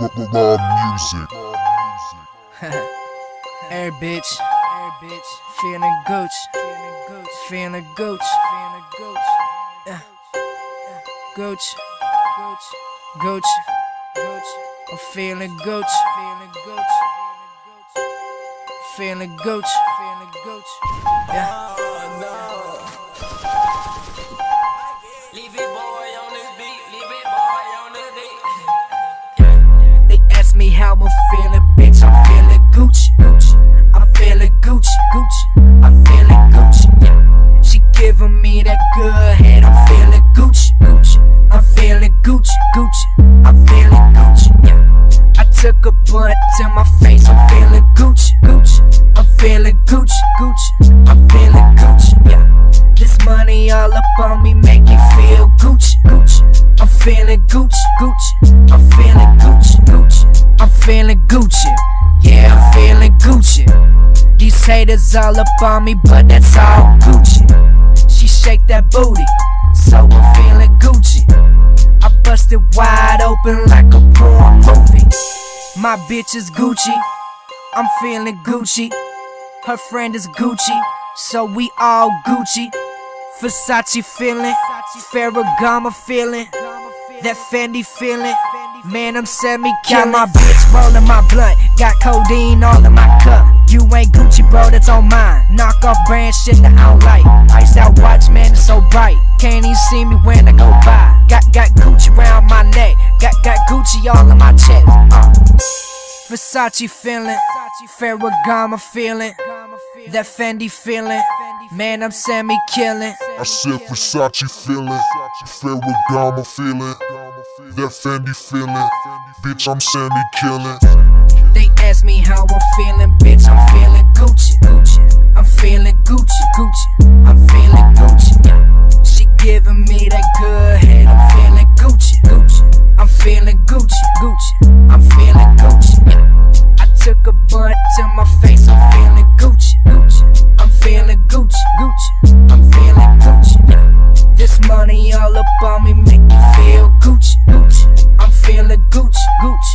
Music. Air bitch. Feeling gooch. Feeling gooch. Yeah. Gooch. Gooch. I'm feeling gooch. Feeling gooch. Yeah. Me that good head. I'm feeling Gucci. Gucci. I'm feeling Gucci. Gucci. I'm feeling Gucci. Yeah. I took a blunt to my face. I'm feeling Gucci. Gucci. I'm feeling Gucci. Gucci. I'm feeling Gucci. Yeah. This money all up on me make me feel Gucci. Gucci. I'm feeling Gucci. Gucci. I'm feeling Gucci. Gucci. I'm feeling Gucci. Yeah, I'm feeling Gucci. These haters all up on me, but that's all Gucci. Shake that booty, so I'm feeling Gucci. I busted wide open like a porn movie. My bitch is Gucci. I'm feeling Gucci. Her friend is Gucci, so we all Gucci. Versace feeling, Ferragamo feeling, that Fendi feeling. Man, I'm semi Got my bitch rolling my blunt, got codeine all in my cup. You ain't Gucci, bro, that's on mine. Knock off brand shit that I don't like. Iced out watch, man, it's so bright. Can't even see me when I go by. Got got Gucci around my neck, got got Gucci all in my chest. Uh. Versace feeling, Ferragamo feeling, that Fendi feeling. Man, I'm semi killing. I said Versace feeling, Ferragamo feeling, that Fendi feeling. Bitch, I'm semi killing. They ask me how I'm feeling, bitch. I'm feeling Gucci, Gucci. I'm feeling Gucci. Yeah. I took a bun to my face. I'm feeling Gucci, Gucci. I'm feeling Gucci, Gucci. I'm feeling Gucci. Yeah. This money all up on me make me feel Gucci, Gucci. I'm feeling Gucci, Gucci.